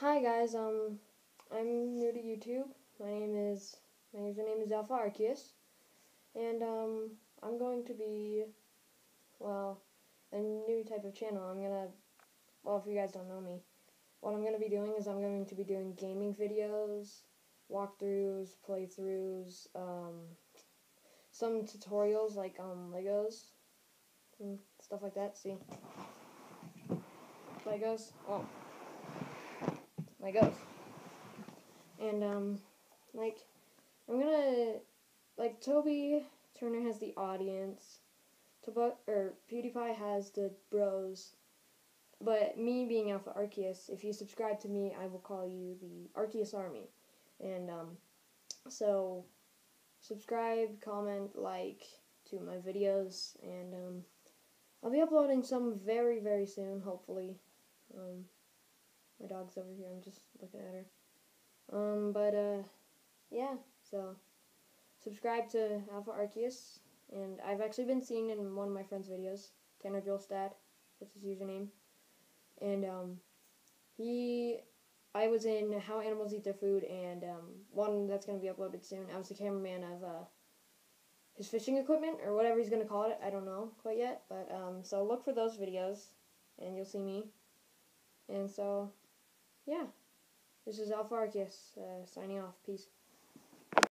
Hi guys, um, I'm new to YouTube. My name is my username is Alpha Arceus, and um, I'm going to be well a new type of channel. I'm gonna well, if you guys don't know me, what I'm gonna be doing is I'm going to be doing gaming videos, walkthroughs, playthroughs, um, some tutorials like um Legos and stuff like that. See, Legos. Oh. Legos. And um like I'm gonna like Toby Turner has the audience. Toba or PewDiePie has the bros. But me being Alpha Arceus, if you subscribe to me, I will call you the Arceus Army. And um so subscribe, comment, like to my videos and um I'll be uploading some very very soon, hopefully. Um my dog's over here. I'm just looking at her. Um, but uh, yeah. So subscribe to Alpha Arceus, and I've actually been seen in one of my friend's videos. Tanner Jolstad, that's his username, and um, he. I was in How Animals Eat Their Food, and um, one that's going to be uploaded soon. I was the cameraman of uh, his fishing equipment, or whatever he's going to call it. I don't know quite yet, but um, so look for those videos, and you'll see me. And so, yeah, this is Alpha uh, signing off. Peace.